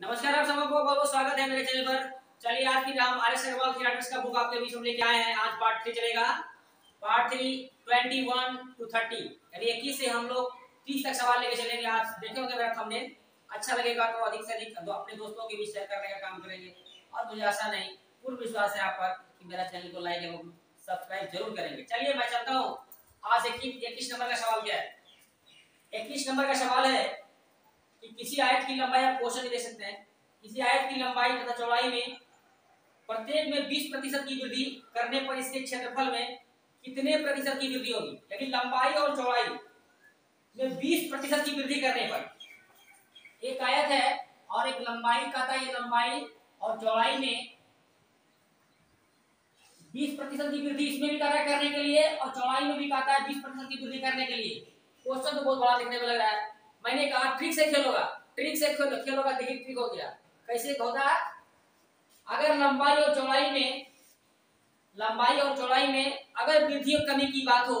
नमस्कार आप सबको, बहुत बहुत स्वागत है मेरे चैनल पर। चलिए, आज की हम आर एस अग्रवाल थिएटर्स का बुक आपके बीच में लेके आए हैं। आज पार्ट थ्री चलेगा। Part three twenty one two thirty यानी इक्कीस से हम लोग तीस तक सवाल लेके चलेंगे। आज देखे होंगे मेरा हमने? अच्छा लगेगा तो अधिक से अधिक तो अपने दोस्तों के बीच शेयर करने का काम करेंगे। और मुझे आशा नहीं, पूर्ण विश्वास है आप पर कि मेरा चैनल को लाइक एवं सब्सक्राइब ज़रूर करेंगे। चलिए, मैं चलता हूँ। आज इक्कीस नंबर का सवाल क्या है? इक्कीस नंबर का सवाल है कि किसी आयत की लंबाई आप क्वेश्चन दे सकते हैं। किसी आयत की लंबाई तथा चौड़ाई में प्रत्येक में 20 प्रतिशत की वृद्धि करने पर इसके क्षेत्रफल में कितने प्रतिशत की वृद्धि होगी? यानी लंबाई और चौड़ाई में 20 प्रतिशत की वृद्धि करने पर। एक आयत है और एक लंबाई का था, ये लंबाई और चौड़ाई में 20 प्रतिशत की वृद्धि इसमें भी कहा करने के लिए और चौड़ाई में भी कहा है 20 प्रतिशत की वृद्धि करने के लिए। क्वेश्चन तो बहुत बड़ा दिखने में लग रहा है। मैंने कहा ट्रिक से खेलोगा ट्रिक से खेलो, खेलोगा, देखिए ट्रिक हो गया। कैसे होता है अगर लंबाई और चौड़ाई में, लंबाई और चौड़ाई में अगर वृद्धि और कमी की बात हो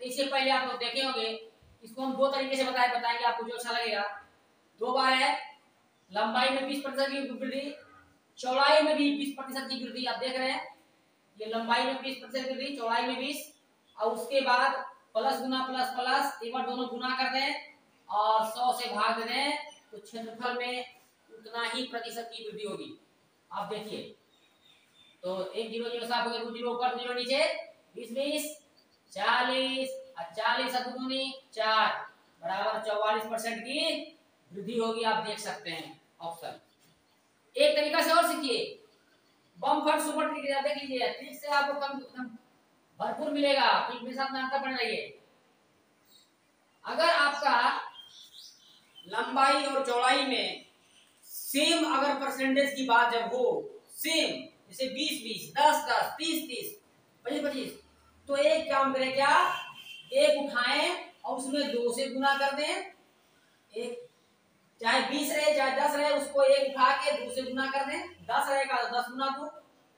तो इससे पहले आप लोग देखे होंगे, इसको हम दो तरीके से बताए, बताएँगे, आपको जो अच्छा लगेगा। दो बार है, लंबाई में बीस प्रतिशत की वृद्धि, चौड़ाई में भी बीस प्रतिशत की वृद्धि, आप देख रहे हैं। ये लंबाई में बीस प्रतिशत वृद्धि, चौड़ाई में बीस, और उसके बाद प्लस गुना, प्लस प्लस, एक बार दोनों गुना कर दें। और सौ से भाग दें तो क्षेत्रफल में उतना ही प्रतिशत की वृद्धि होगी। आप देखिए तो एक ज़ीरो ज़ीरो साफ़ हो गया ज़ीरो ऊपर ज़ीरो नीचे, बीस बीस, चालीस चालीस दूनी चार, बराबर चौवालीस परसेंट की वृद्धि होगी, आप देख सकते हैं ऑप्शन एक तरीका से और सीखिए। बम फट सुपर ट्रिक देख लीजिए ट्रिक से आपको कम कम भरपूर मिलेगा फिर मेरे साथ में अंतर बने रहिए। अगर आपका लंबाई और चौड़ाई में सेम अगर परसेंटेज की बात जब हो सेम जैसे बीस बीस, दस दस, तीस तीस, पच्चीस पच्चीस तो एक काम करें क्या? एक उठाएँ और उसमें दो से गुना कर दें। एक, चाहे बीस रहे, चाहे दस रहे, उसको एक उठा के दो से गुना कर दें। दस रहेगा तो दस गुना दो,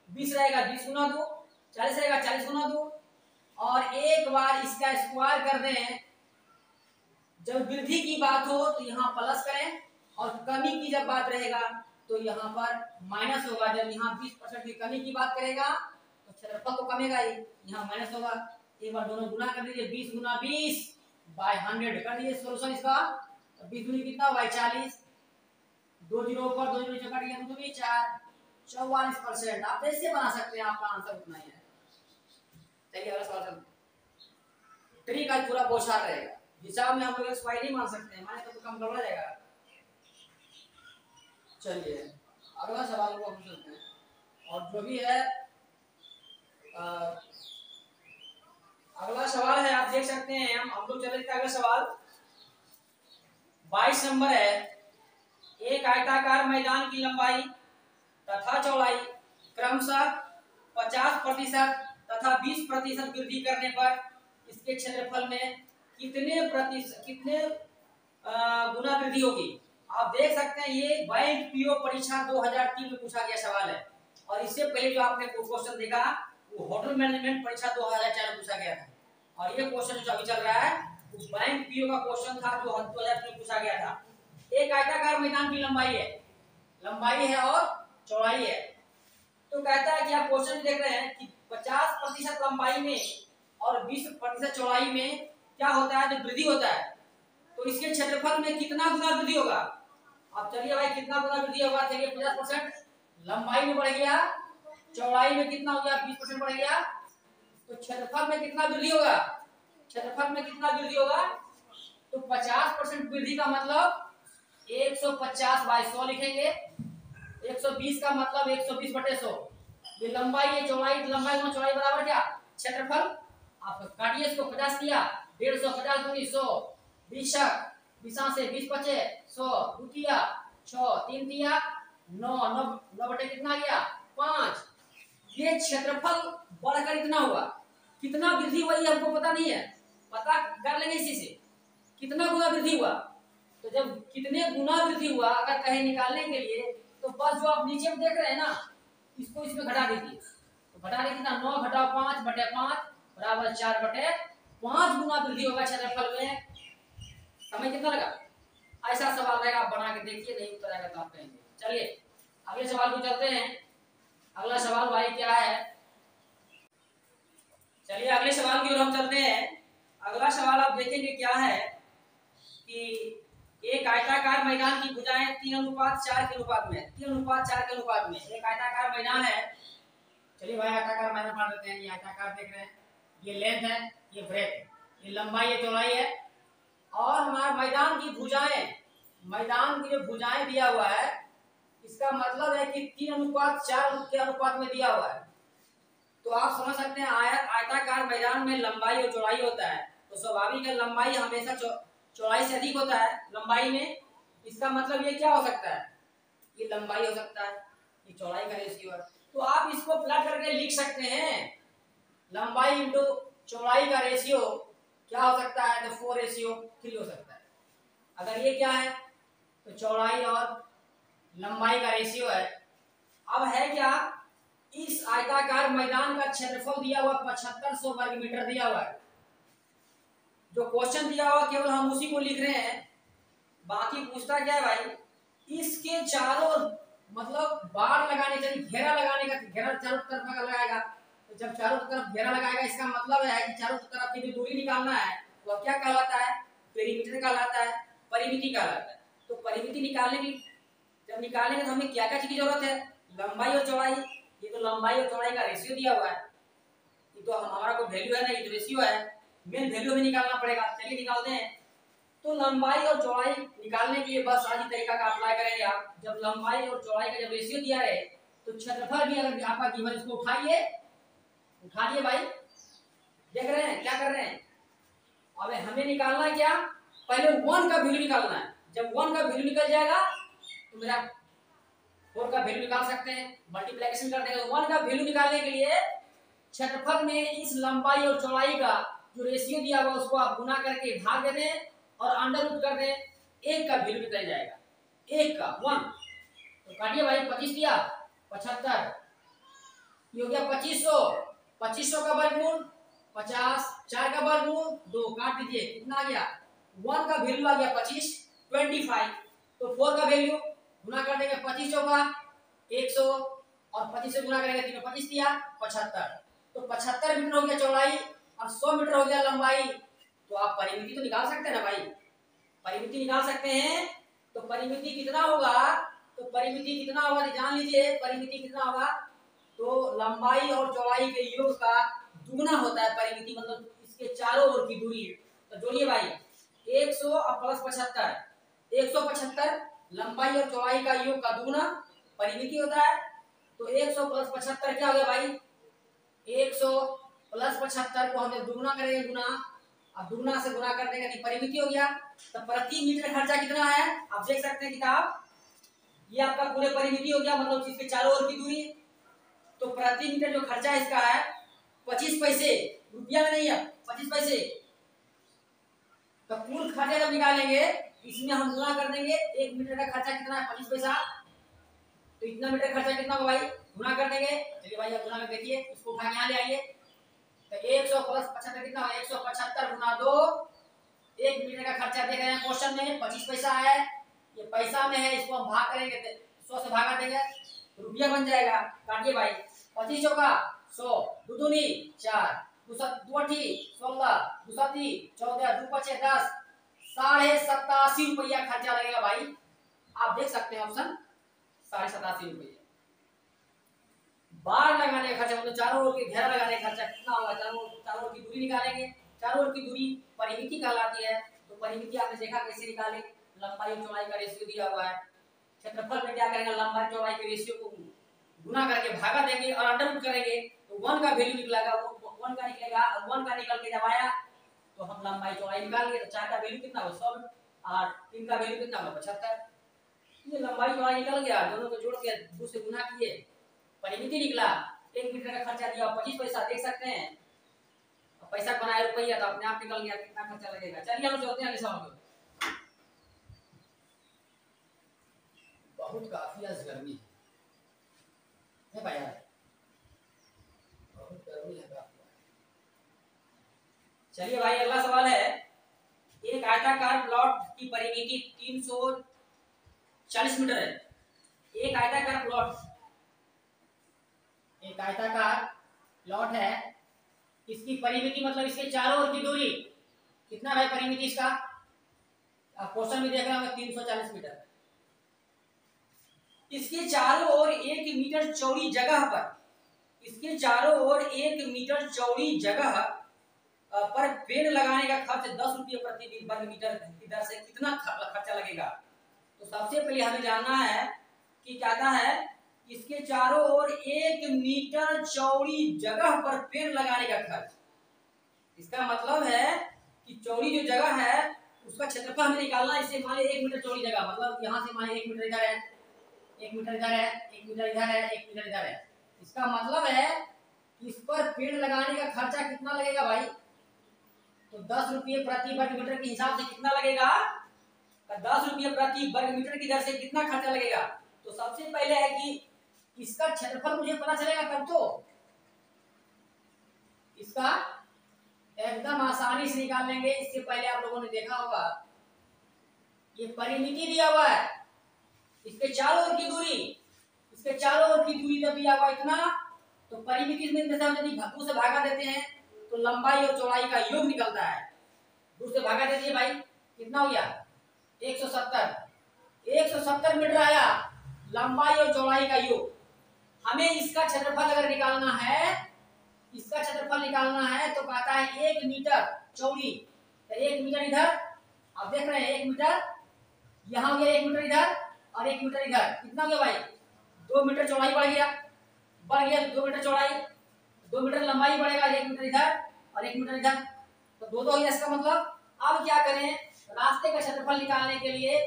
बीस रहेगा बीस गुना दो, चालीस रहेगा चालीस गुना दो। और एक बार इसका स्क्वायर कर दें जब वृद्धि की बात हो तो यहाँ प्लस करें और कमी की जब बात रहेगा तो यहाँ पर माइनस होगा। जब यहाँ बीस परसेंट की कमी की बात करेगा तो क्षेत्रफल तो कमेगा ही। यहाँ माइनस होगा। एक बार दोनों गुना कर दीजिए बीस गुना बीस बाय हंड्रेड कर दीजिए सोल्यूशन इसका। तो बीस गुनी कितना बाई चालीस? दो ज़ीरो ऊपर, दो ज़ीरो तो चार। चौवालीस परसेंट। आप ऐसे बना सकते हैं। आपका आंसर उतना ही है। चलिए अगला सवाल ट्री का पूरा पोषार रहेगा। हिसाब में हम लोग एक्सपायर नहीं मान सकते हैं। माने तो कम गड़बड़ा जाएगा। चलिए अगला सवाल को हम सुनते हैं। और जो भी है आ, अगला सवाल है आप देख सकते हैं हम हम लोग चले अगला सवाल। बाईस नंबर है एक आयताकार मैदान की लंबाई तथा चौड़ाई क्रमशः पचास प्रतिशत तथा बीस प्रतिशत वृद्धि करने पर इसके क्षेत्रफल में कितने प्रतिशत कितने गुना वृद्धि होगी? आप देख सकते हैं, ये बैंक पीओ परीक्षा 2003 में पूछा गया सवाल है। और इससे पहले जो आपने क्वेश्चन देखा, वो होटल मैनेजमेंट परीक्षा 2004 में पूछा गया था। और ये क्वेश्चन जो अभी चल रहा है, वो बैंक पीओ का क्वेश्चन था, जो दो हज़ार में पूछा गया था। एक आयताकार मैदान की लंबाई है। लंबाई है और चौड़ाई है। तो कहता है कि आप क्वेश्चन देख रहे हैं कि 50 प्रतिशत लंबाई में और 20 प्रतिशत चौड़ाई में क्या होता है? जो वृद्धि होता है तो इसके क्षेत्रफल में कितना गुना वृद्धि होगा? अब चलिए भाई, कितना गुना वृद्धि होगा? चलिए पचास परसेंट। लंबाई में बढ़ गया। चौड़ाई में कितना हो गया? बीस परसेंट बढ़ गया। तो क्षेत्रफल में कितना वृद्धि होगा? क्षेत्रफल में कितना वृद्धि होगा? तो पचास परसेंट वृद्धि का मतलब एक सौ पचास बाई सौ लिखेंगे। एक सौ बीस का मतलब एक सौ बीस बटे सौ। ये लंबाई है चौड़ाई लंबाई में चौड़ाई बराबर क्या? क्षेत्रफल। आप काटिए इसको, पचास किया। डेढ़ सौ पचास दूनी सौ बीस, बीसा से बीस पचे सौ द्वितीय छ तीन दिया नौ नौ बटे कितना गया? पाँच। ये क्षेत्रफल बढ़कर इतना हुआ। कितना वृद्धि हुआ ये हमको पता नहीं है। पता कर लेंगे इसी से। कितना गुना वृद्धि हुआ? तो जब कितने गुना वृद्धि हुआ, अगर कहीं निकालने के लिए तो बस जो आप नीचे में देख रहे हैं ना, इसको इसमें घटा दीजिए। तो घटा दीजिए कितना? नौ घटाओ पाँच बटे पाँच बराबर चार बटे पाँच गुना वृद्धि होगा क्षेत्रफल में। समय कितना लगा? ऐसा सवाल रहेगा, आप बना के देखिए, नहीं उत्तर आएगा तो आप कहेंगे। चलिए, अगले सवाल को चलते हैं। अगला सवाल भाई क्या है? चलिए, अगले सवाल की ओर हम चलते हैं। अगला सवाल आप देखेंगे क्या है कि एक आयताकार मैदान की भुजाएँ तीन अनुपात, चार के अनुपात में। तीन अनुपात, चार के अनुपात में। एक आयताकार मैदान है। चलिए भाई, आयताकार मैदान पढ़ लेते हैं। ये आयताकार देख रहे हैं। ये लेंथ है, ये ब्रेथ है, ये लंबाई है, चौड़ाई है। और हमारा मैदान की भुजाएँ, मैदान की जो भुजाएँ दिया हुआ है, इसका मतलब है कि तीन अनुपात, चार के अनुपात में दिया हुआ है। तो आप समझ सकते हैं आयत आयताकार मैदान में लंबाई और चौड़ाई होता है। तो स्वाभाविक है, लंबाई हमेशा चौड़ाई से अधिक होता है लंबाई में। इसका मतलब ये क्या हो सकता है? ये लंबाई हो सकता है, ये चौड़ाई का रेशियो है। तो आप इसको प्लग करके लिख सकते हैं। लंबाई इंटू चौड़ाई का रेशियो क्या हो सकता है? तो फोर रेशियो थ्री हो सकता है। अगर ये क्या है? तो चौड़ाई और लंबाई का रेशियो है। अब है क्या? इस आयताकार मैदान का क्षेत्रफल दिया हुआ पचहत्तर सौ वर्ग मीटर दिया हुआ है। जो क्वेश्चन दिया हुआ केवल हम उसी को लिख रहे हैं। बाकी पूछता क्या है भाई? इसके चारों मतलब बाढ़ लगाने चाहिए घेरा लगाने का, घेरा चारों तरफ़ का लगाएगा। जब चारों तरफ़ घेरा लगाएगा, इसका मतलब है कि चारों तरफ़ की जो दूरी निकालना है, वह क्या कहलाता है? पेरीमीटर कहलाता है, परिमिति कहलाता है। तो परिमिति निकालने की, जब निकालेंगे तो हमें क्या क्या चीज़ की ज़रूरत है? लंबाई और चौड़ाई। ये तो लंबाई और चौड़ाई का रेशियो दिया हुआ है। ये तो हमारा को वैल्यू है ना, ये तो रेशियो है। मेन वैल्यू भी निकालना पड़ेगा। चलिए निकालते हैं। तो लंबाई और चौड़ाई निकालने के लिए बस आज ही तरीका का अप्लाई करेंगे आप। जब लंबाई और चौड़ाई का जब रेशियो दिया है तो क्षेत्रफल भी अगर आपका गिवन इसको उठाइए। लिए भाई। देख रहे हैं, क्या कर रहे हैं? अब, हमें निकालना है क्या? पहले वन का वैल्यू निकालना है। जब वन का वैल्यू निकल जाएगा तो मेरा फोर का वैल्यू निकाल सकते हैं। मल्टीप्लीकेशन कर देंगे वन का वैल्यू निकालने के लिए क्षेत्रफल में इस लंबाई और चौड़ाई का जो रेशियो दिया हुआ उसको आप गुना करके भाग दे दें और अंडर रूट कर दें एक का वैल्यू निकल जाएगा। एक का वन तो काटिए भाई, पच्चीस दिया, पचहत्तर। ये हो गया पच्चीस सौ। पच्चीस सौ का वर्गमूल पचास चार का वर्गमूल दो काट दीजिए, कितना आ गया? वन का वैल्यू आ गया पच्चीस ट्वेंटी फाइव तो फोर का वैल्यू गुना कर देंगे पच्चीस का एक सौ और पच्चीस से गुना करेंगे तीनों, पच्चीस दिया पचहत्तर। तो पचहत्तर मीटर हो गया चौड़ाई और सौ मीटर हो गया लंबाई। तो आप परिमिति तो निकाल सकते हैं ना भाई। परिमिति निकाल सकते हैं तो परिमिति कितना होगा? तो परिमिति कितना होगा जान लीजिए, परिमिति कितना होगा? तो लंबाई और चौड़ाई के योग का दुगना होता है परिमिति मतलब इसके चारों ओर की दूरी है। तो जोड़िए भाई, एक सौ प्लस पचहत्तर। एक सौ पचहत्तर, लंबाई और चौड़ाई का योग का दुगना, परिमिति होता है। तो एक सौ प्लस पचहत्तर क्या हो गया भाई? एक सौ प्लस पचहत्तर को हमें दुगना करेंगे गुना अब दुगना से गुना कर देंगे परिमिति हो गया। तो प्रति मीटर खर्चा कितना है? आप देख सकते हैं किताब। ये आपका पूरे परिमिति हो गया मतलब इसके चारों ओर की दूरी। तो प्रति मीटर जो खर्चा इसका है पच्चीस पैसे। रुपया में नहीं है, पच्चीस पैसे। तो कुल खर्चा जब निकालेंगे इसमें हम गुना कर देंगे, एक मीटर का खर्चा कितना है, पच्चीस पैसा। तो इतना मीटर खर्चा कितना होगा भाई? गुना कर देंगे। चलिए भाई आप गुना कर देखिए इसको उठा के यहाँ ले आइए। तो एक सौ प्लस पचहत्तर कितना एक सौ पचहत्तर गुना दो। एक मीटर का खर्चा देख रहे हैं क्वेश्चन में, पच्चीस पैसा है। ये पैसा में है, इसको हम भाग करेंगे सौ से भागा देंगे। रुपया बन जाएगा। काटिए भाई। पच्चीस चौका सौ, दुदुनी, चार। दुअठी सोलह दुसती चौदह दो पचे दस। साढ़े सतासी रुपया खर्चा लगेगा भाई। आप देख सकते हैं ऑप्शन साढ़े सतासी रुपये। बाढ़ लगाने का खर्चा मतलब चारों ओर के घेरा लगाने का खर्चा कितना होगा? चारों चारों ओर की दूरी निकालेंगे। चारों ओर की दूरी परिमिति कहलाती है। तो परिमिति आपने देखा कैसे निकाले? लंबाई चौड़ाई का रेशियो दिया हुआ है। क्षेत्रफल में क्या करेंगे? लंबाई चौड़ाई के रेशियो को गुना करके भागा देंगे और अंडर करेंगे तो वन का वैल्यू निकलेगा वन का निकलेगा, और वन का निकल के जब आया तो हम लंबाई चौड़ाई निकाल लिए तो चार का वैल्यू कितना हो सौ और तीन का वैल्यू कितना हो पचहत्तर। ये लंबाई चौड़ाई निकल गया, दोनों को जोड़ के दो से गुना किए। परिमिति निकला। एक मीटर का खर्चा दिया पच्चीस पैसा देख सकते हैं। पैसा बनाए रुपया तो अपने आप निकल गया, कितना खर्चा लगेगा? चलिए, हम चलते हैं अगले बहुत काफ़ी आज गर्मी है। भाई चलिए भाई अगला सवाल है। एक आयताकार प्लॉट की परिमिति 340 मीटर है। एक आयताकार प्लॉट। एक आयताकार प्लॉट है। इसकी परिमिति मतलब इसके चारों ओर की दूरी। कितना है परिमिति इसका? आप क्वेश्चन में देख रहा हूँ सौ चालीस मीटर। इसके चारों ओर एक मीटर चौड़ी जगह पर, इसके चारों ओर एक मीटर चौड़ी जगह पर पेड़ लगाने का खर्च दस रुपये प्रति वर्ग मीटर की दर से कितना खर्चा लगेगा? तो सबसे पहले हमें जानना है कि क्या कहता है, इसके चारों ओर एक मीटर चौड़ी जगह पर पेड़ लगाने का खर्च। इसका मतलब है कि चौड़ी जो जगह है, उसका क्षेत्रफल हमें निकालना है, इससे मान एक मीटर चौड़ी जगह मतलब यहाँ से मान एक मीटर इधर है एक मीटर इधर है, एक मीटर इधर है, एक मीटर इधर है। इसका मतलब है कि इस पर पेड़ लगाने का खर्चा कितना लगेगा भाई? तो दस रुपये प्रति वर्ग मीटर के हिसाब से कितना लगेगा? तो दस रुपये प्रति वर्ग मीटर की दर से कितना खर्चा लगेगा? तो सबसे पहले है कि इसका क्षेत्रफल मुझे पता चलेगा तब तो। इसका एकदम आसानी से निकाल लेंगे, इससे पहले आप लोगों ने देखा होगा। ये परिमिति दिया हुआ है। इसके चारों ओर की दूरी, इसके चारों ओर की दूरी जब दिया हुआ इतना तो परिमिति हम यदि दो से भागा देते हैं तो लंबाई और चौड़ाई का योग निकलता है। दो से भागा देते भाई, कितना हो गया? 170 170 मीटर आया, लंबाई और चौड़ाई का योग। हमें इसका क्षेत्रफल अगर निकालना है, इसका क्षेत्रफल निकालना है तो कहता है एक मीटर चौड़ी तो एक मीटर इधर, आप देख रहे हैं, एक मीटर, यहाँ हो गया एक मीटर इधर और एक मीटर इधर। कितना हो गया भाई? दो मीटर चौड़ाई बढ़ गया। बढ़ गया दो मीटर चौड़ाई। दो मीटर लंबाई बढ़ेगा, एक मीटर इधर और एक मीटर इधर। तो दो दो इसका मतलब। अब क्या करें? रास्ते का क्षेत्रफल निकालने के लिए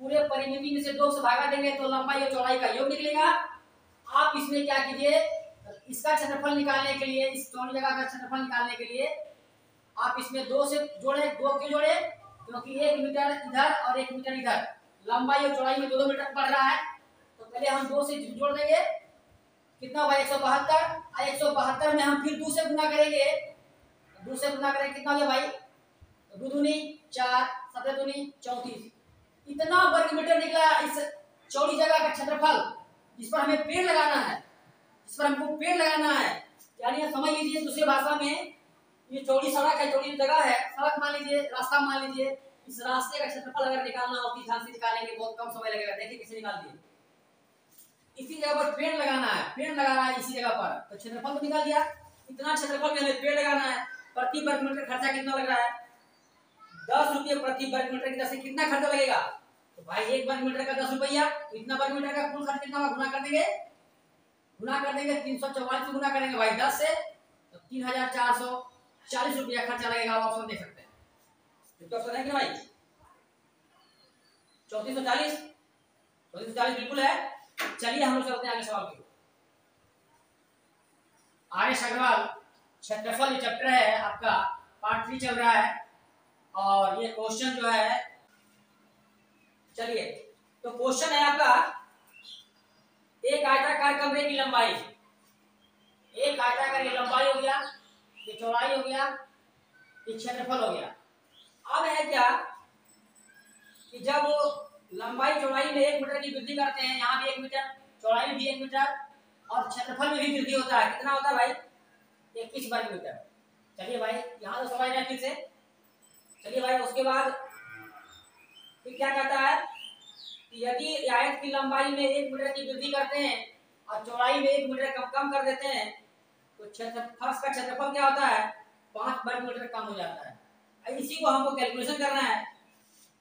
पूरे परिमिति में से दो से भागा देंगे तो लंबाई और चौड़ाई का योग निकलेगा। आप इसमें क्या कीजिए? इसका क्षेत्रफल निकालने के लिए, इस चौड़ी जगह का क्षेत्रफल निकालने के लिए आप इसमें दो से जोड़े, दो क्यों जोड़े? क्योंकि एक मीटर इधर और एक मीटर इधर। लंबाई और चौड़ाई में दो दो मीटर बढ़ रहा है। तो पहले हम दो से जोड़ देंगे। कितना होगा? एक सौ बहत्तर। और एक सौ बहत्तर में हम फिर दो से गुना करेंगे। दो से गुना करेंगे कितना हो भाई? तो दो दूनी, चार, सत्रह दूनी, चौतीस। इतना वर्ग मीटर निकला इस चौड़ी जगह का क्षेत्रफल इस पर हमें पेड़ लगाना है। इस पर हमको पेड़ लगाना है। यानी समझ लीजिए दूसरी भाषा में, ये चौड़ी सड़क है, चौड़ी जगह है। सड़क मान लीजिए, रास्ता मान लीजिए। इस रास्ते का क्षेत्रफल अगर निकालना हो तो ध्यान से निकालेंगे बहुत कम समय लगेगा। देखिए कैसे निकाल दिए। इसी जगह पर पेड़ लगाना है। पेड़ लगा रहा है इसी जगह पर। तो क्षेत्रफल को निकाल दिया। इतना क्षेत्रफल में हमें पेड़ लगाना है। प्रति वर्ग मीटर खर्चा कितना लग रहा है? दस रुपये प्रति वर्ग मीटर की दर कितना खर्चा लगेगा? तो भाई एक वर्ग मीटर का दस रुपया तो इतना वर्ग मीटर का कुल खर्च कितना गुना कर देंगे। गुना कर देंगे, तीन सौ चौवालीस गुना करेंगे भाई दस से। तो तीन हज़ार चार सौ चालीस रुपया खर्चा लगेगा, आप ऑप्शन देख सकते हैं। ऑप्शन है कि भाई। चौतीस सौ चालीस। चौतीस सौ चालीस बिल्कुल है। चलिए हम लोग चलते हैं आगे सवाल की आर्य अग्रवाल, क्षेत्रफल चैप्टर है, आपका पार्ट थ्री चल रहा है। और ये क्वेश्चन जो है, चलिए। तो क्वेश्चन है आपका, एक आयताकार कमरे की लंबाई। एक आयताकार की लंबाई हो गया, ये चौड़ाई हो गया, ये क्षेत्रफल हो गया। अब है क्या कि जब वो लंबाई चौड़ाई में एक मीटर की वृद्धि करते हैं, यहाँ भी एक मीटर, चौड़ाई में भी एक मीटर, और क्षेत्रफल में भी वृद्धि होता है, कितना होता है भाई? इक्कीस वर्ग मीटर। चलिए भाई, यहाँ तो समझ रहे फिर से। चलिए भाई, उसके बाद फिर क्या कहता है कि यदि आयत की लंबाई में एक मीटर की वृद्धि करते हैं और चौड़ाई में एक मीटर कम कम कर देते हैं तो क्षेत्र, फर्श का क्षेत्रफल क्या होता है? पाँच वर्ग मीटर कम हो जाता है। इसी को हमको कैलकुलेशन करना है।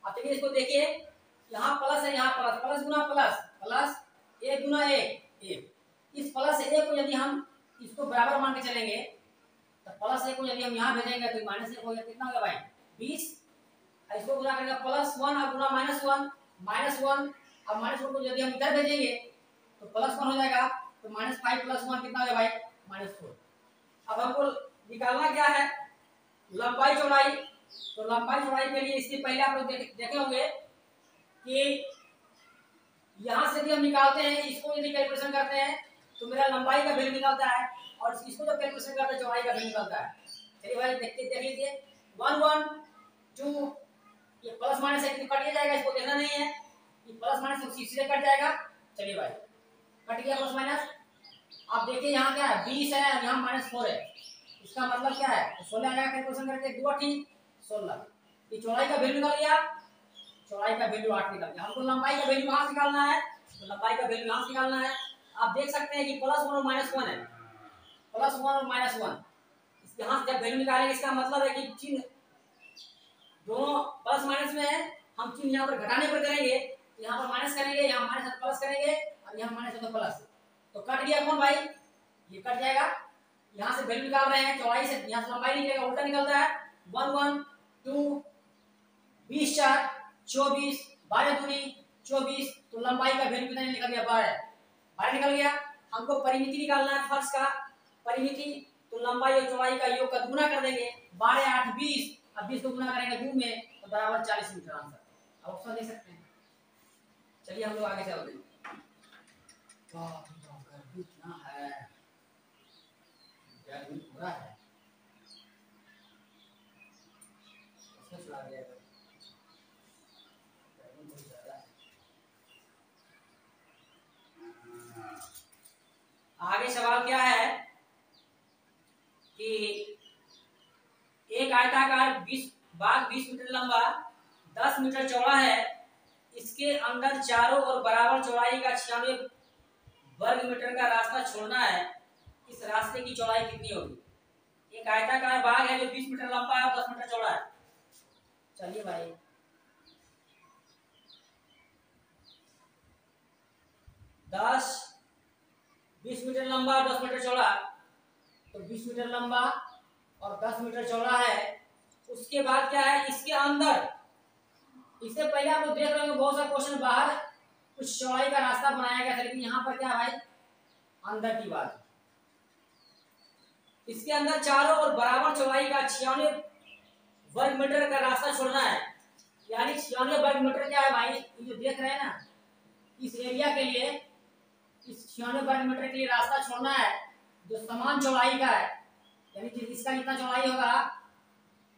अब चलिए इसको देखिए। यहाँ प्लस है, यहाँ प्लस प्लस गुना प्लस प्लस एक गुना एक इस प्लस एक को यदि हम इसको बराबर मान के चलेंगे तो प्लस एक को यदि हम यहाँ भेजेंगे तो माइनस एक हो गया। कितना होगा भाई? बीस। इसको गुना करेंगे प्लस वन और गुना माइनस वन माइनस वन अब माइनस वन को यदि हम इधर भेजेंगे तो प्लस वन हो जाएगा। तो माइनस फाइव प्लस वन कितना हो जाएगा भाई? माइनस फोर अब हमको निकालना क्या है? लंबाई चौड़ाई। तो लंबाई चौड़ाई के लिए इससे पहले आप लोग देखे होंगे कि यहाँ से भी हम निकालते हैं, इसको यदि कैलकुलेशन करते हैं तो मेरा लंबाई का वैल्यू निकलता है और इसको जब कैलकुलेशन करते हैं, चौड़ाई का वैल्यू निकलता है। चलिए भाई, देखते, देख लीजिए। वन वन टू ये प्लस माइनस एक कट जाएगा, इसको देखना नहीं है। ये प्लस माइनस सीधे कट जाएगा। चलिए भाई, कट गया प्लस माइनस आप देखिए यहाँ क्या है, बीस है, यहाँ माइनस फोर है। इसका मतलब क्या है? तो सोलह आएगा कैलकुलेशन करके दो ठीक सोलह ये चौड़ाई का वैल्यू निकल गया चौड़ाई का वैल्यू आठ निकल गया हमको लंबाई का कहाँ निकालना है तो लंबाई का निकालना है। आप देख सकते हैं कि प्लस वन और माइनस वन है। प्लस वन और माइनस वन यहाँ से जब निकालेंगे, इसका मतलब है कि चिन्ह दोनों प्लस माइनस में है। हम चिन्ह यहाँ पर घटाने पर करेंगे। तो यहाँ पर माइनस करेंगे, यहाँ माइनस प्लस करेंगे, और यहाँ माइनस तो प्लस तो कट गया कौन भाई? ये कट जाएगा। यहाँ से वैल्यू निकाल रहे हैं, चौड़ाई से यहाँ से लंबाई निकलेगा, उल्टा निकलता है। वन वन टू बीस चार, चौबीस, बारह दूनी चौबीस तो लंबाई का वैल्यू कितना निकल गया? बारह। बारह निकल गया। हमको परिमिति निकालना है फर्श का। परिमिति तो लंबाई और चौड़ाई का योग का गुना कर देंगे। बारह, आठ, बीस। अब बीस को गुना करेंगे दो में तो बराबर चालीस मीटर आंसर अब ऑप्शन देख सकते हैं। चलिए हम लोग आगे चलते हैं। इतना है गर्मी पूरा है इसमें चला दिया गर्मी बहुत ज़्यादा है आगे सवाल क्या है कि एक आयताकार बीस बाग बीस मीटर लंबा, दस मीटर चौड़ा है, इसके अंदर चारों और बराबर चौड़ाई का छियानवे वर्ग मीटर का रास्ता छोड़ना है, इस रास्ते की चौड़ाई कितनी होगी? एक आयताकार बाग है जो बीस मीटर लंबा है और दस मीटर चौड़ा है। चलिए भाई। दस बीस मीटर लंबा और दस मीटर चौड़ा। तो बीस मीटर लंबा और दस मीटर चौड़ा है। उसके बाद क्या है? इसके अंदर। इससे पहले आप लोग देख रहे होंगे, बहुत सारे क्वेश्चन बाहर। कुछ चौड़ाई का रास्ता बनाया गया था, लेकिन यहाँ पर क्या भाई अंदर की बात। इसके अंदर चारों और बराबर चौड़ाई का छियानवे वर्ग मीटर का रास्ता छोड़ना है। यानी छियानवे वर्ग मीटर क्या है भाई? ये जो देख रहे हैं ना, इस एरिया के लिए इस छियानवे वर्ग मीटर के लिए रास्ता छोड़ना है, जो समान चौड़ाई का है, यानी जिस इसका जितना चौड़ाई होगा,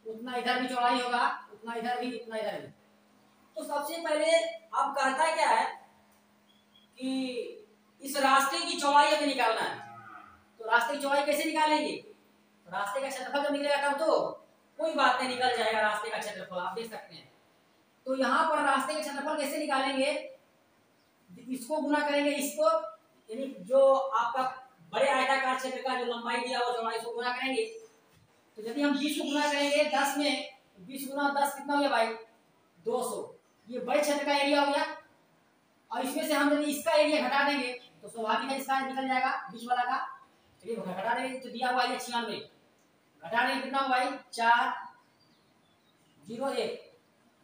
उतना इधर भी चौड़ाई होगा, उतना इधर भी, उतना इधर भी। तो सबसे पहले अब कहता क्या है कि इस रास्ते की चौड़ाई हमें निकालना है? तो रास्ते की चौड़ाई कैसे निकालेंगे? तो रास्ते का क्षेत्रफल जब निकलेगा तब तो कोई बात नहीं, निकल जाएगा रास्ते का क्षेत्रफल, आप देख सकते हैं। तो यहाँ पर रास्ते का क्षेत्रफल कैसे निकालेंगे? इसको गुना करेंगे, इसको यानी जो आपका बड़े आयताकार क्षेत्र का जो लंबाई दिया हुआ चौड़ाई को गुना करेंगे। तो यदि हम बीस को गुना करेंगे दस में बीस गुना दस कितना हो गया भाई? दो सौ। ये बड़े क्षेत्र का एरिया हो गया। और इसमें से हम यदि इसका एरिया घटा देंगे तो स्वाभाविक है इसका निकल जाएगा बीच वाला का। घटा देंगे तो दिया हुआ है छियानवे। घटा देंगे कितना हुआ भाई? चार। ज़ीरो एक।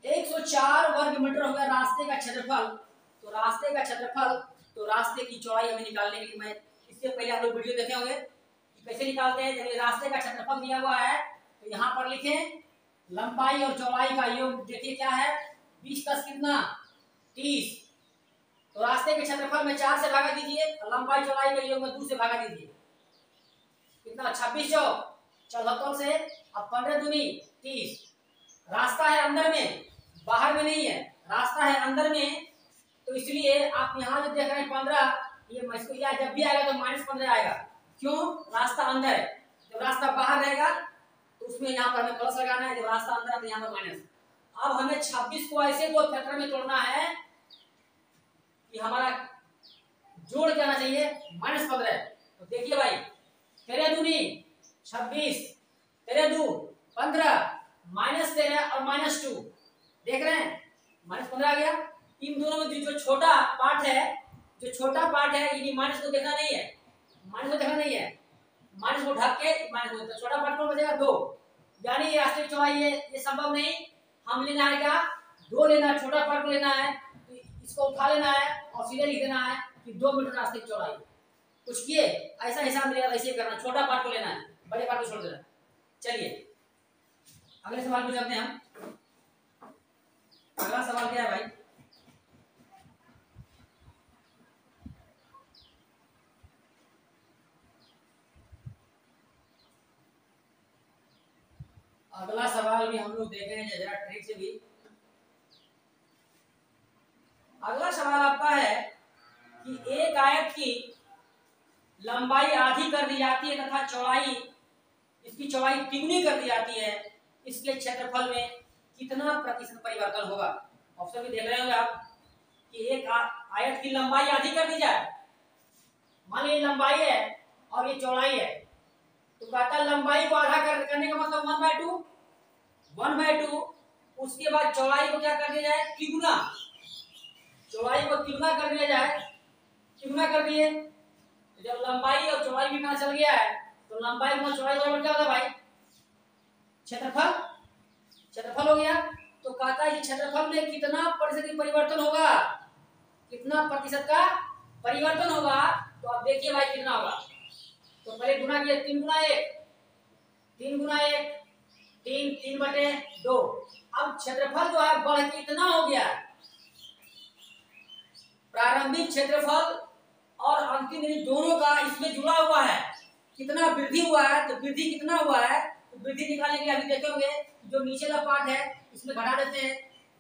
एक सौ चार वर्ग मीटर हो गया रास्ते का क्षेत्रफल। तो रास्ते का क्षेत्रफल तो रास्ते की चौड़ाई हमें निकालने के लिए मैं इससे पहले आप लोग वीडियो देखे होंगे कैसे निकालते हैं जब रास्ते का क्षेत्रफल दिया हुआ है तो यहाँ पर लिखें, लंबाई और चौड़ाई का योग देखिए क्या है, बीस दस कितना, तीस। तो रास्ते के क्षेत्रफल में चार से भागा दीजिए और लंबाई चौड़ाई के योग में दो से भागा दीजिए। कितना, छब्बीस सौ चौहत्तर से, अब पंद्रह दूनी, तीस। रास्ता है अंदर में, बाहर में नहीं है। रास्ता है अंदर में तो इसलिए आप यहाँ जो देख रहे हैं पंद्रह, ये इसको जब भी आएगा तो माइनस पंद्रह आएगा। क्यों? रास्ता अंदर है। जब रास्ता बाहर रहेगा तो उसमें यहाँ पर हमें प्लस लगाना है। जब रास्ता अंदर है तो यहाँ पर माइनस अब हमें 26 को ऐसे दो फैक्टर में तोड़ना है कि हमारा जोड़ आना चाहिए माइनस पंद्रह। तो देखिए भाई तेरह दूनी छब्बीस तेरह दू पंद्रह माइनस तेरह और माइनस टू देख रहे हैं? माइनस पंद्रह आ गया। इन दोनों में जो छोटा पार्ट है, जो छोटा पार्ट है ये माइनस को देखना नहीं है। माइनस को देखना नहीं है। माइनस को ढक के, माइनस को छोटा पार्ट कौन बचेगा? दो। यानी ये की चौड़ाई ये ये संभव नहीं। हम लेना है क्या? दो लेना है, छोटा पार्ट लेना है तो इसको उठा लेना है और सीधे लिख देना है कि दो मीटर रास्ते की चौड़ाई कुछ किए, ऐसा हिसाब मिलेगा ऐसे करना। छोटा पार्ट को लेना है, बड़े पार्ट को छोड़ देना। चलिए, अगले सवाल को चलते हैं हम। अगला सवाल क्या है भाई? अगला सवाल भी हम लोग देखेंगे जरा ट्रिक से भी। अगला सवाल आपका है कि एक आयत की लंबाई आधी कर दी जाती है तथा चौड़ाई इसकी चौड़ाई तिगुनी कर दी जाती है? इसके क्षेत्रफल में कितना प्रतिशत परिवर्तन होगा? ऑप्शन भी देख रहे होंगे आप कि एक आयत की लंबाई आधी कर दी जाए। मान लीजिए लंबाई है और ये चौड़ाई है तो कहता लंबाई को आधा कर, करने का मतलब one by two one by two, उसके बाद चौड़ाई को क्या कर दिया जाए? तिगुना। चौड़ाई को तिगुना कर दिया जाए। तिगुना कर दिए। जब लंबाई और चौड़ाई भी पता चल गया है तो लंबाई गुना चौड़ाई बराबर क्या होता भाई? क्षेत्रफल। क्षेत्रफल हो गया। तो कहता है क्षेत्रफल में कितना प्रतिशत परिवर्तन होगा? कितना प्रतिशत का परिवर्तन होगा? तो आप देखिए भाई कितना होगा। तो पहले गुना किया, तीन गुना एक। तीन गुना एक। तीन तीन बटे दो। अब क्षेत्रफल जो है, बढ़ के इतना हो गया। प्रारंभिक क्षेत्रफल और अंतिम दोनों का इसमें जुड़ा हुआ है। कितना वृद्धि हुआ है तो वृद्धि कितना हुआ है तो वृद्धि निकालने के लिए अभी देखेंगे जो नीचे का पार्ट है, इसमें घटा देते हैं।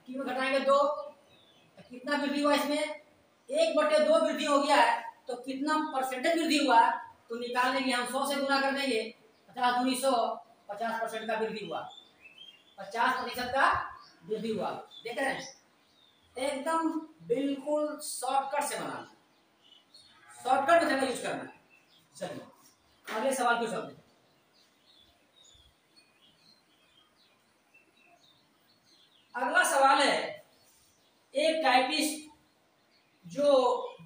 तीन में घटाएँगे? दो। तो कितना वृद्धि हुआ इसमें? एक बटे दो वृद्धि हो गया है तो कितना परसेंटेज वृद्धि हुआ तो निकालने के लिए हम सौ से गुना कर देंगे। पचास दूनी सौ पचास परसेंट का वृद्धि हुआ। पचास प्रतिशत का वृद्धि हुआ। देख रहे हैं? एकदम बिल्कुल शॉर्टकट से बनाना शॉर्टकट मेथड का यूज़ करना। चलिए अगले सवाल क्यों चलते अगला सवाल है, एक टाइपिस्ट जो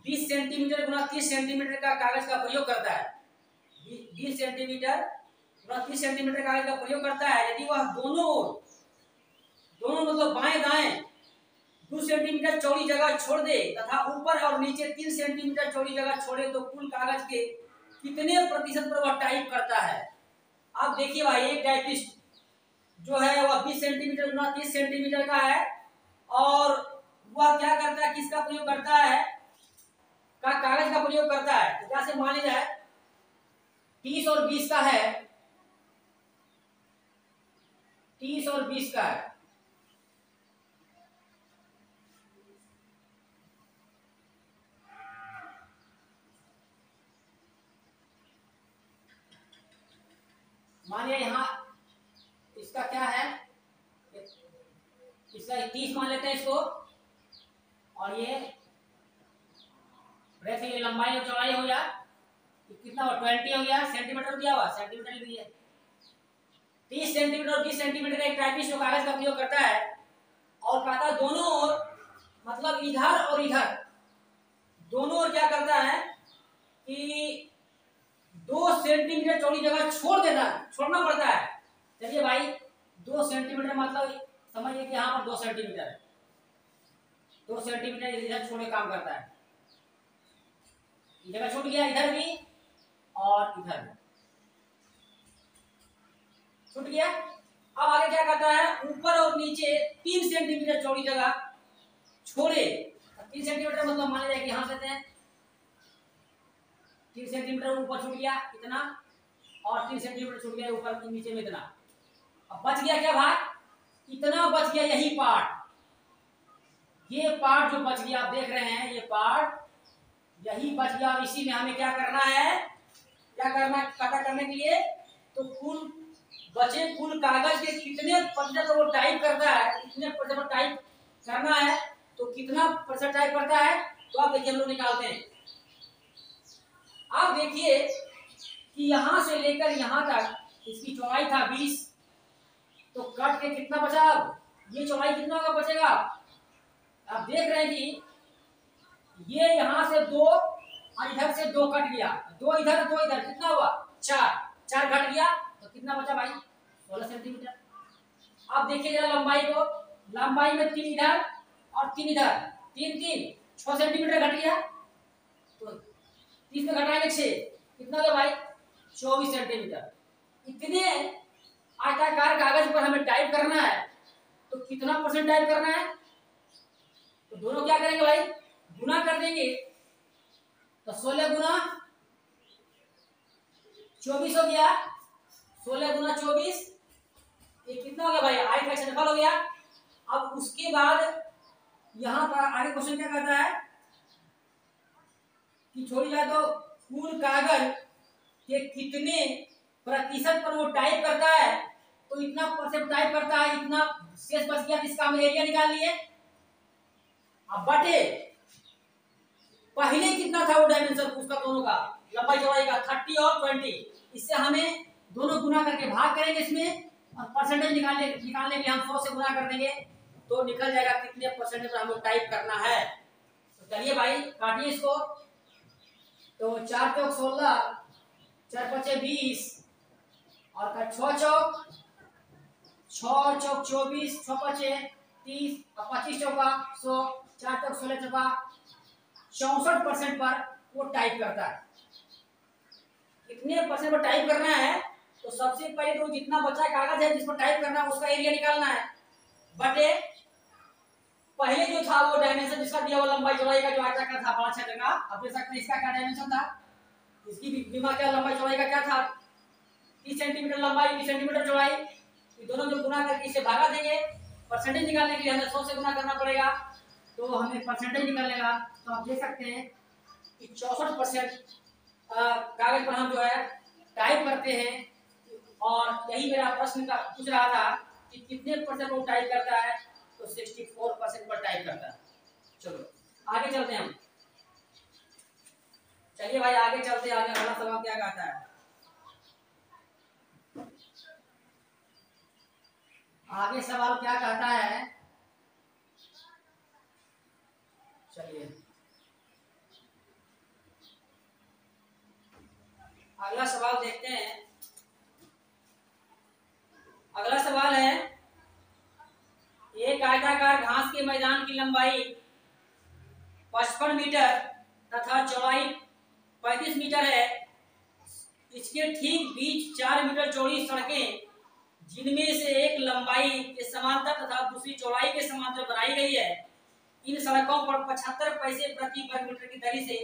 20 सेंटीमीटर गुना 30 सेंटीमीटर का कागज़ का प्रयोग करता है 20 सेंटीमीटर गुना 30 सेंटीमीटर कागज़ का प्रयोग करता है। यदि वह दोनों ओर दोनों मतलब बाएँ, दाएँ, दो सेंटीमीटर चौड़ी जगह छोड़ दे तथा ऊपर और नीचे तीन सेंटीमीटर चौड़ी जगह छोड़े तो कुल कागज़ के कितने प्रतिशत पर वह टाइप करता है? आप देखिए भाई, एक टाइपिस्ट जो है, वह बीस सेंटीमीटर गुना तीस सेंटीमीटर का है और वह क्या करता है, किसका प्रयोग करता है? का कागज़ का प्रयोग करता है। तो जैसे मान लीजिए, तीस और बीस का है तीस और बीस का है। मानिए यहाँ इसका क्या है? इसका तीस मान लेते हैं इसको। और ये ये लंबाई और चौड़ाई हो गया। कितना हो ट्वेंटी हो गया। सेंटीमीटर दिया हुआ, सेंटीमीटर भी है तीस सेंटीमीटर और बीस सेंटीमीटर का एक टाइपिस्ट जो कागज़ का प्रयोग करता है। और कहता दोनों ओर मतलब इधर और इधर। दोनों ओर क्या करता है कि दो सेंटीमीटर चौड़ी जगह छोड़ देना, छोड़ना पड़ता है। चलिए भाई, दो सेंटीमीटर मतलब समझिए कि यहाँ पर दो सेंटीमीटर दो सेंटीमीटर इधर छोड़े काम करता है। जगह छूट गया इधर भी और इधर भी। छूट गया। अब आगे क्या करता है? ऊपर और नीचे तीन सेंटीमीटर चौड़ी जगह छोड़े। तीन सेंटीमीटर मतलब मान लिया कि यहाँ से तीन सेंटीमीटर ऊपर छूट गया, इतना। और तीन सेंटीमीटर छूट गया ऊपर नीचे में इतना। अब बच गया क्या भाई इतना बच गया यही पार्ट ये पार्ट जो बच गया, आप देख रहे हैं, ये पार्ट यही बच गया। और इसी में हमें क्या करना है? क्या करना पता करने के लिए तो कुल बचे कुल कागज़ के कितने प्रतिशत वो टाइप करता है, कितने प्रतिशत टाइप करना है तो कितना प्रतिशत टाइप करता है तो आप देखिए हम लोग निकालते हैं। आप देखिए कि यहाँ से लेकर यहाँ तक इसकी चौड़ाई था बीस तो कट के कितना बचा? अब ये चौड़ाई कितना का बचेगा? आप देख रहे हैं कि ये यहाँ से दो और इधर से दो कट गया। दो इधर दो इधर, कितना हुआ? चार। चार घट गया कितना बचा भाई? सोलह सेंटीमीटर अब देखिए जरा लंबाई को। लंबाई में तीन इधर और तीन इधर। तीन तीन। छह सेंटीमीटर घट गया। तो तीस में घटाएँगे छह। कितना होगा भाई? चौबीस सेंटीमीटर इतने आयताकार कागज़ पर हमें टाइप करना है तो कितना परसेंट टाइप करना है? तो दोनों क्या करेंगे भाई? गुना कर देंगे। तो सोलह गुना चौबीस हो गया। सोलह गुना चौबीस। ये कितना हो गया भाई? आई का क्षेत्रफल हो गया। अब उसके बाद यहाँ पर आगे क्वेश्चन क्या कहता है? कि छोड़ी जाए तो कुल कागज़ के कितने प्रतिशत पर वो टाइप करता है? तो इतना परसेंट टाइप करता है, इतना शेष बच गया इसका हम एरिया निकाल लिए। अब बटे, पहले कितना था वो डायमेंशन उसका दोनों का, लंबाई चौड़ाई का थर्टी और ट्वेंटी इससे हमें दोनों गुना करके भाग करेंगे इसमें और परसेंटेज निकालने निकालने के हम सौ से गुना कर देंगे। तो निकल जाएगा कितने परसेंटेज पर टाइप करना है। तो चलिए भाई, काटिए इसको। तो चार चौक सोलह, चार पचे बीस, और छ चौक छ चौक चौबीस छ पचे तीस, और पच्चीस चौका सौ, चार चौक सोलह चौका चौसठ परसेंट पर वो टाइप करता है। कितने परसेंट पर टाइप करना है? तो सबसे पहले तो जितना बचा कागज़ है, जिस पर टाइप करना है, उसका एरिया निकालना है। बटे पहले जो था वो डायमेंशन जिसका दिया हुआ लंबाई, चौड़ाई का जो आयताकार था बड़ा क्षेत्र का अब देख सकते हैं इसका क्या डायमेंशन था? इसकी दिमाग क्या लंबाई, चौड़ाई का क्या था? तीस सेंटीमीटर लंबाई, तीस सेंटीमीटर चौड़ाई। ये दोनों जो गुना करके इसे भागा देंगे। परसेंटेज निकालने के लिए हमें सौ से गुना करना पड़ेगा। तो हमें परसेंटेज निकालेगा तो आप देख सकते हैं कि चौसठ परसेंट कागज़ पर हम जो है टाइप करते हैं। और यही मेरा प्रश्न का पूछ रहा था कि कितने परसेंट वो टाइप करता है? तो सिक्सटी फोर परसेंट पर टाइप करता है। चलो, आगे चलते हैं हम। चलिए भाई, आगे चलते हैं, आगे अगला सवाल क्या कहता है? आगे सवाल क्या कहता है? चलिए। अगला सवाल देखते हैं। अगला सवाल है एक आयताकार घास के मैदान की लंबाई 55 मीटर तथा चौड़ाई 35 मीटर है। इसके ठीक बीच चार मीटर चौड़ी सड़कें, जिनमें से एक लंबाई के समांतर तथा दूसरी चौड़ाई के समांतर बनाई गई है। इन सड़कों पर पचहत्तर पैसे प्रति वर्ग मीटर की दरी से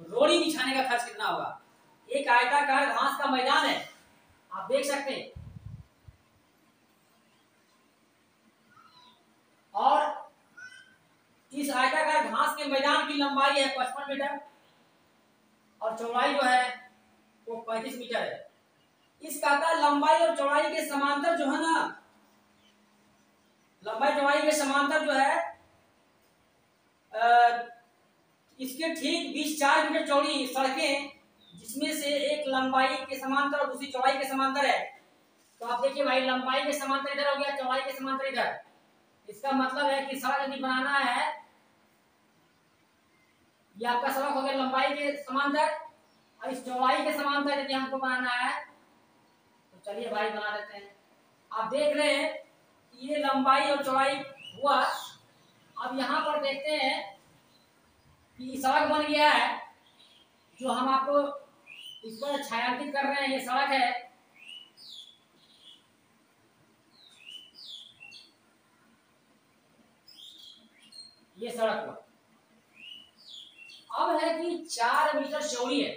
रोड़ी बिछाने का खर्च कितना होगा? एक आयताकार घास का मैदान है। आप देख सकते हैं और इस आयताकार घास के लंबाई है पचपन मीटर। और चौड़ाई जो है वो पैंतीस मीटर है। इस कहता लंबाई और चौड़ाई के समांतर जो है ना लंबाई चौड़ाई के समांतर जो है आ, इसके ठीक बीस चार मीटर चौड़ी सड़कें जिसमें से एक लंबाई के समांतर और दूसरी चौड़ाई के समांतर है। तो आप देखिए भाई लंबाई के समांतर इधर हो गया चौड़ाई के समांतर इधर। इसका मतलब है कि सड़क यदि बनाना है ये आपका सड़क हो गया लंबाई के समांतर और इस चौड़ाई के समांतर यदि हमको बनाना है तो चलिए भाई बना देते हैं। आप देख रहे हैं कि ये लंबाई और चौड़ाई हुआ। अब यहाँ पर देखते हैं कि सड़क बन गया है। जो हम आपको इस पर छायांकित कर रहे हैं, ये सड़क है। ये सड़क पर अब है कि चार मीटर चौड़ी है।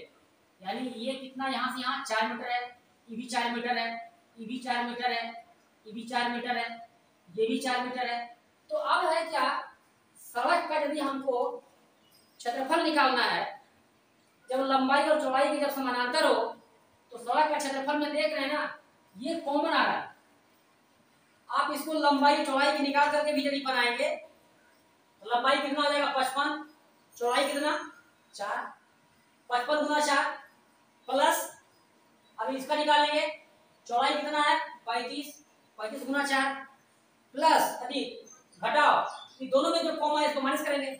यानी ये कितना यहाँ से यहाँ चार मीटर है, ये भी चार मीटर है, ये भी चार मीटर है, ये भी चार मीटर है, ये भी चार मीटर है। तो अब है क्या, सड़क का यदि हमको क्षेत्रफल निकालना है, जब लंबाई और चौड़ाई की जब समानांतर हो तो सड़क का क्षेत्रफल में देख रहे हैं ना, ये कॉमन आ रहा है। आप इसको लंबाई चौड़ाई की निकाल करके भी यदि बनाएँगे तो लंबाई कितना हो जाएगा, पचपन। चौड़ाई कितना? चार। पचपन गुना चार प्लस अब इसका निकालेंगे। चौड़ाई कितना है? पैंतीस। पैंतीस गुना चार प्लस अधिक घटाओ। ये दोनों में जो कॉमन है इसको माइनस करेंगे।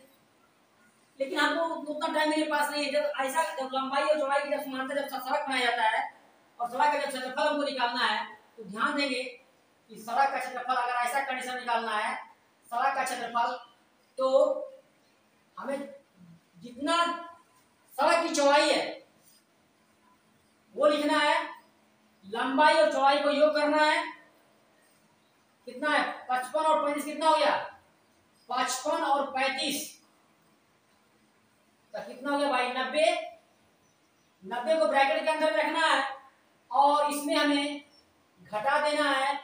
लेकिन हमको उतना टाइम मेरे पास नहीं है। जब ऐसा, जब लंबाई और चौड़ाई की जब समांतर जब सड़क बनाया जाता है, और सड़क का जब क्षेत्रफल हमको निकालना है तो ध्यान देंगे कि सड़क का क्षेत्रफल, अगर ऐसा कंडीशन निकालना है, सड़क का क्षेत्रफल तो हमें जितना सड़क की चौड़ाई है। वो लिखना है, लंबाई और चौड़ाई को योग करना है। कितना है? पचपन और पैंतीस कितना हो गया? पचपन और पैंतीस। तो कितना हो गया भाई? नब्बे। नब्बे को ब्रैकेट के अंदर रखना है और इसमें हमें घटा देना है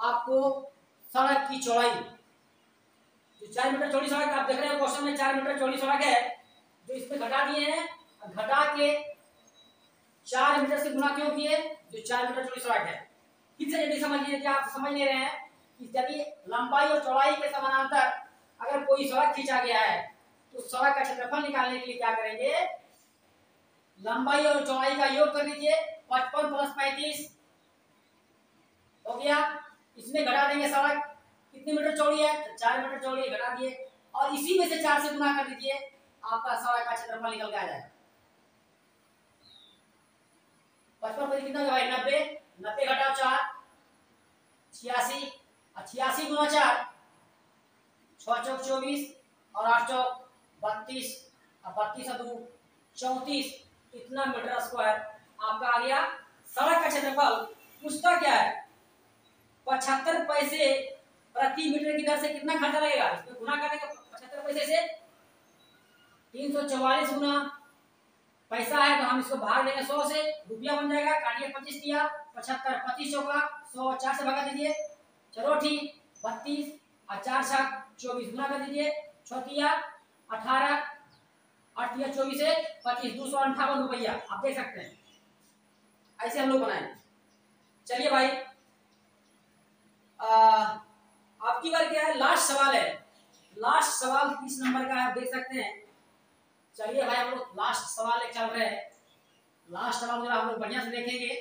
आपको सड़क की चौड़ाई। जो चार मीटर चौड़ी सड़क, आप देख रहे हैं क्वेश्चन में चार मीटर चौड़ी सड़क है। जो इसमें घटा दिए हैं। घटा के चार मीटर से गुना क्यों किए? जो चार मीटर चौड़ी सड़क है। फिर से यदि समझ लीजिए आप समझ नहीं रहे हैं कि यदि लंबाई और चौड़ाई के समानांतर अगर कोई सड़क खींचा गया है तो सड़क का क्षेत्रफल निकालने के लिए क्या करेंगे? लंबाई और चौड़ाई का योग कर दीजिए। पचपन प्लस पैंतीस हो गया। इसमें घटा देंगे सड़क। कितने मीटर चौड़ी है? तो चार मीटर चौड़ी घटा दिए। और इसी में से चार से गुना कर दीजिए। आपका सड़क का क्षेत्रफल निकल के आ जाएगा पचपन पर कितना भाई नब्बे नब्बे घटाओ चार छियासी छियासी गुना चार छ चौक चौबीस और आठ चौक बत्तीस और बत्तीस और दो चौतीस इतना मीटर स्क्वायर आपका आ गया सड़क का क्षेत्रफल पूछता क्या है पचहत्तर पैसे प्रति मीटर की दर से कितना खर्चा लगेगा इसमें गुना करने का पचहत्तर पैसे से तीन सौ चौवालीस गुना पैसा है तो हम इसको भाग देंगे सौ से रुपया बन जाएगा काटिए पच्चीस दिया पचहत्तर पच्चीस चौका सौ चार से भगा दीजिए चलो ठीक बत्तीस और चार छक चौबीस गुना कर दीजिए छतिया अठारह आठ या चौबीस है पच्चीस दो सौ अंठावन रुपया आप देख सकते हैं ऐसे हम लोग बनाए चलिए भाई आ, आपकी बार क्या है लास्ट सवाल है लास्ट सवाल तीस नंबर का है आप देख सकते हैं चलिए भाई, हम लोग लास्ट सवाल चल रहे हैं। लास्ट सवाल जरा हम लोग बढ़िया से देखेंगे।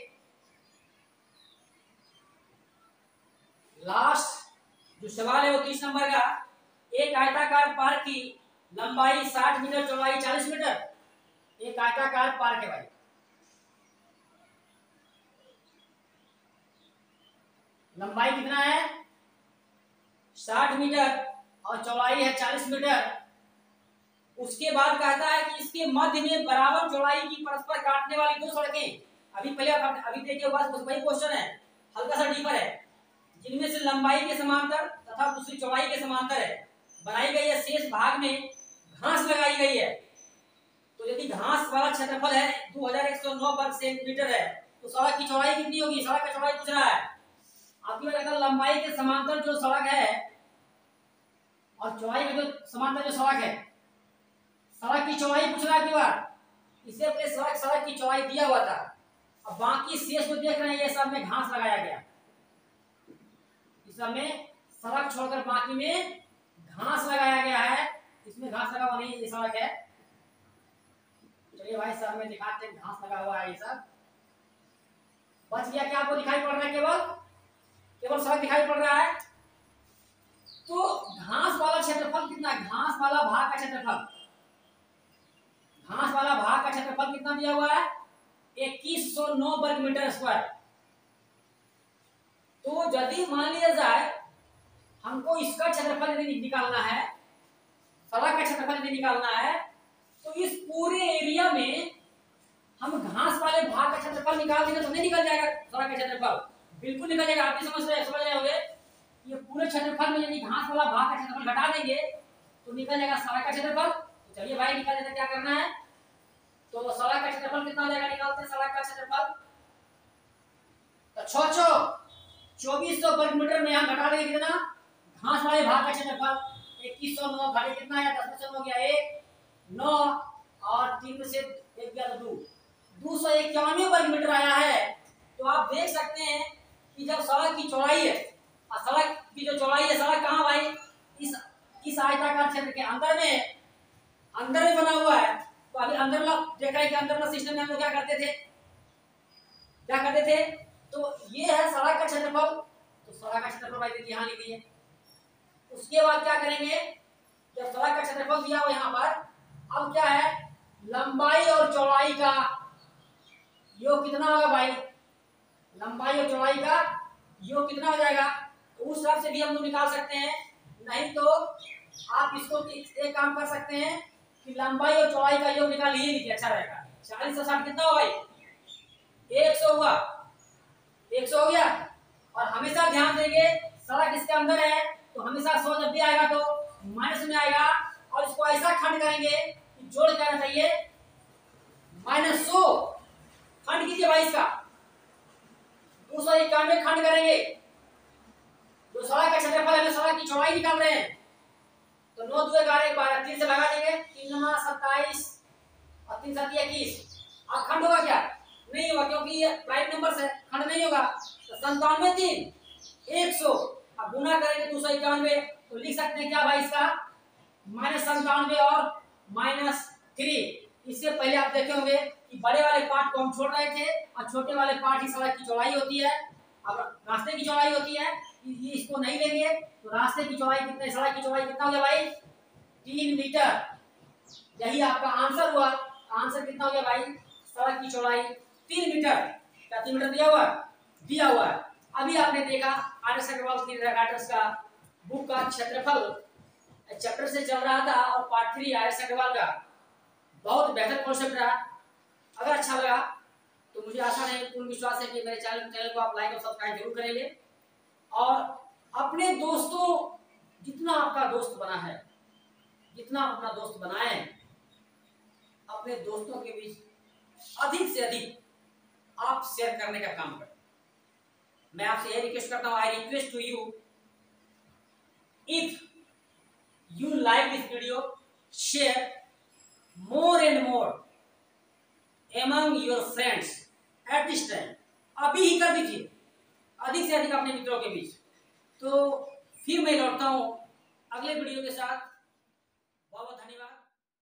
लास्ट जो सवाल है वो तीस नंबर का। एक आयताकार पार्क की लंबाई साठ मीटर, चौड़ाई चालीस मीटर। एक आयताकार पार्क है भाई। लंबाई कितना है? साठ मीटर और चौड़ाई है चालीस मीटर। उसके बाद कहता है कि इसके मध्य में बराबर चौड़ाई की परस्पर काटने वाली दो सड़कें। अभी पहले अभी देखिए वही क्वेश्चन है। हल्का सा डीपर है। जिनमें से लंबाई के समांतर तथा दूसरी चौड़ाई के समांतर है। बनाई गई है शेष भाग में, घास लगाई गई है। तो यदि घास वाला क्षेत्रफल है 2109 वर्ग सेंटीमीटर है तो सड़क की चौड़ाई कितनी होगी? सड़क का चौड़ाई पूछ रहा है। आपकी बात लंबाई के समांतर जो सड़क है, और चौड़ाई का जो समांतर जो सड़क है सड़क की चौड़ाई पूछ रहा है इससे पहले सड़क सड़क की चौड़ाई दिया हुआ था। अब बाकी शेष को देख रहे हैं, ये सब में घास लगाया गया। इस सब में सड़क छोड़कर बाकी में घास लगाया गया है। इसमें घास लगा हुआ नहीं, ये सड़क है। चलिए भाई सर में दिखाते हैं, घास लगा हुआ है ये सब। बच गया क्या आपको दिखाई पड़ रहा है केवल? केवल सड़क दिखाई पड़ रहा है। तो घास वाला क्षेत्रफल कितना? घास वाला भाग का क्षेत्रफल। घास वाला भाग का क्षेत्रफल कितना दिया हुआ है? इक्कीस सौ नौ वर्ग मीटर स्क्वायर। तो यदि मान लिया जाए, हमको इसका क्षेत्रफल यदि निकालना है सड़क का क्षेत्रफल यदि निकालना है तो इस पूरे एरिया में हम घास वाले भाग का क्षेत्रफल निकाल देंगे तो नहीं निकल जाएगा सड़क का क्षेत्रफल। बिल्कुल निकल जाएगा। आप भी समझ रहे समझ रहे होंगे? ये पूरे क्षेत्रफल में यदि घास वाला भाग का क्षेत्रफल घटा देंगे तो निकल जाएगा सड़क का क्षेत्रफल। चलिए भाई निकल जाता क्या करना है? तो सड़क का क्षेत्रफल कितना हो जाएगा? निकालते हैं सड़क का क्षेत्रफल। तो छो छो, चौबीस सौ वर्ग मीटर में हम घटा देंगे कितना? घास वाले भाग का क्षेत्रफल। इक्कीस सौ नौ घाटे कितना है? दस में हो गया एक, नौ, और तीन से एक गया तो दो। दो सौ इक्यानवे वर्ग मीटर आया है। तो आप देख सकते हैं कि जब सड़क की चौड़ाई है सड़क की जो चौड़ाई है, सड़क कहाँ भाई? इस इस आयताकार क्षेत्र के अंदर में। अंदर में बना हुआ है। तो अभी अंदर वाला देखा है कि अंदर वाला सिस्टम में हम लोग क्या करते थे? क्या करते थे? तो ये है सड़क का क्षेत्रफल। तो सड़क का क्षेत्रफल भाई यहाँ लिख दिए उसके बाद क्या करेंगे? जब सड़क का क्षेत्रफल दिया हुआ यहाँ पर, अब क्या है? लंबाई और चौड़ाई का योग कितना होगा भाई? लंबाई और चौड़ाई का योग कितना हो जाएगा? तो उस हिसाब से भी हम लोग निकाल सकते हैं। नहीं तो आप इसको एक काम कर सकते हैं कि लंबाई और चौड़ाई का योग निकाल ही लीजिए अच्छा रहेगा। चालीस सौ साठ कितना हो भाई? एक सौ हुआ। एक सौ हो गया। और हमेशा ध्यान देंगे सड़क इसके अंदर है? तो हमेशा सौ जब भी आएगा तो माइनस में आएगा। और इसको ऐसा खंड करेंगे कि जोड़ क्या चाहिए। माइनस सौ। खंड कीजिए भाई इसका। दो सौ इक्यानवे खंड करेंगे। जो सड़क का क्षेत्रफल है सड़क की चौड़ाई निकाल रहे हैं तो नौ दो ग्यारह बारह तीन से लगा देंगे। तीन नमा सत्ताईस और तीन सात इक्कीस। खंड होगा क्या? नहीं होगा क्योंकि ये प्राइम नंबर है, खंड नहीं होगा। तो संतानवे तीन, एक सौ। अब गुना करेंगे दो सौ इक्यानवे तो लिख सकते हैं क्या भाई इसका? माइनस संतानवे और माइनस थ्री। इससे पहले आप देखे होंगे कि बड़े वाले पार्ट को हम छोड़ रहे थे, और छोटे वाले पार्ट ही सड़क की चौड़ाई होती है। अब रास्ते की चौड़ाई होती है। ये इसको नहीं लेंगे तो रास्ते की चौड़ाई कितने, सड़क की चौड़ाई कितना हो गया भाई? तीन मीटर। यही आपका आंसर हुआ। आंसर कितना हो गया भाई? सड़क की चौड़ाई तीन मीटर। क्या तीन मीटर दिया हुआ? दिया हुआ है। अभी आपने देखा आर एस अग्रवाल थ्री का बुक का क्षेत्रफल। चैप्टर से चल रहा था और part three R S Agrawal का। बहुत बेहतर कॉन्सेप्ट रहा। अगर अच्छा लगा तो मुझे आशा नहीं पूर्ण विश्वास है कि मेरे चैनल चैनल को आप लाइक और सब्सक्राइब ज़रूर करेंगे। और अपने दोस्तों जितना आपका दोस्त बना है, जितना अपना दोस्त बनाए, अपने दोस्तों के बीच अधिक से अधिक आप शेयर करने का काम करें। मैं आपसे यह रिक्वेस्ट करता हूँ I request to you if you like this video share more and more among your friends at this time अभी ही कर दीजिए। अधिक से अधिक अपने मित्रों के बीच। तो फिर मैं लौटता हूँ अगले वीडियो के साथ।